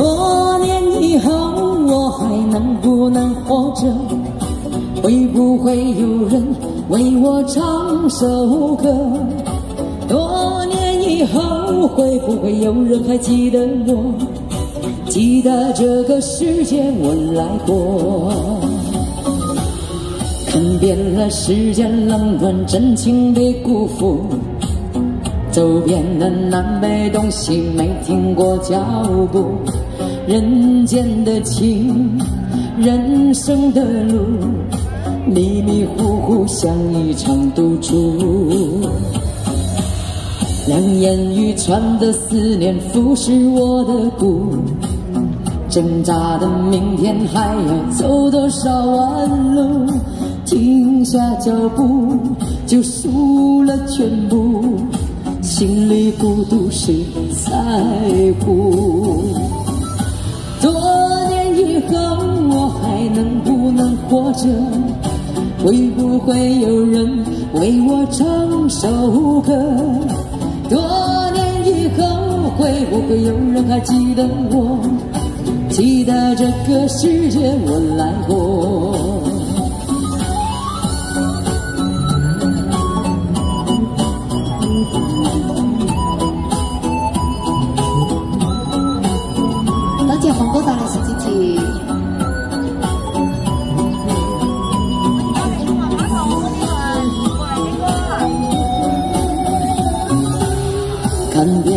多年以后我还能不能活着？会不会有人为我唱首歌？多年以后会不会有人还记得我？记得这个世界我来过，看遍了世间冷暖，真情被辜负。走遍了南北东西，没停过脚步。人间的情，人生的路，迷迷糊糊像一场赌注。两眼欲穿的思念腐蚀我的骨，挣扎的明天还要走多少弯路？停下脚步就输了全部。心里孤独谁在乎？活着？会不会有人为我唱首歌？多年以后会不会有人还记得我？记得这个世界我来过。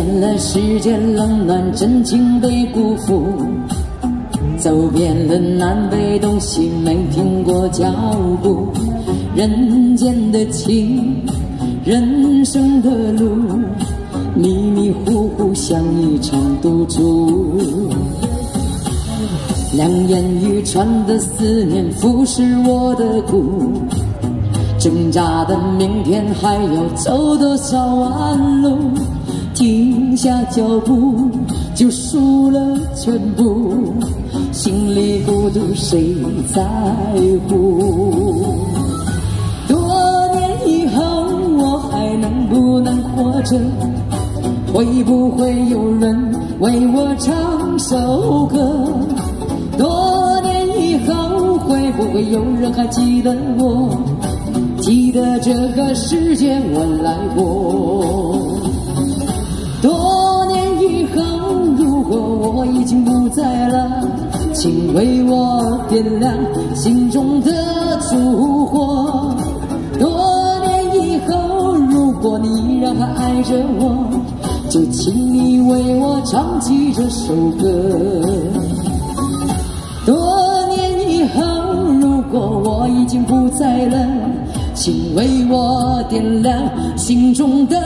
看遍了世间冷暖，真情被辜负；走遍了南北东西，没停过脚步。人间的情，人生的路，迷迷糊糊像一场赌注。两眼欲穿的思念，腐蚀我的骨。挣扎的明天，还要走多少弯路？停下脚步就输了全部，心里孤独谁在乎？多年以后我还能不能活着？会不会有人为我唱首歌？多年以后会不会有人还记得我？记得这个世界我来过。已经不在了，请为我点亮心中的烛火。多年以后，如果你依然还爱着我，就请你为我唱起这首歌。多年以后，如果我已经不在了，请为我点亮心中的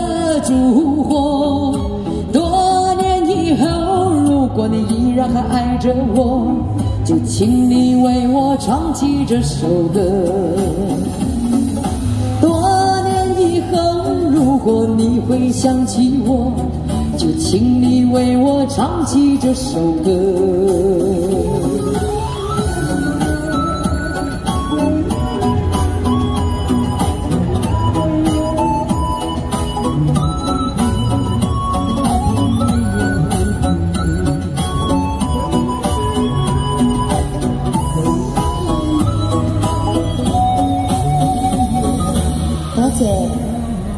烛火。着我，就请你为我唱起这首歌。多年以后，如果你会想起我，就请你为我唱起这首歌。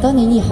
当年你好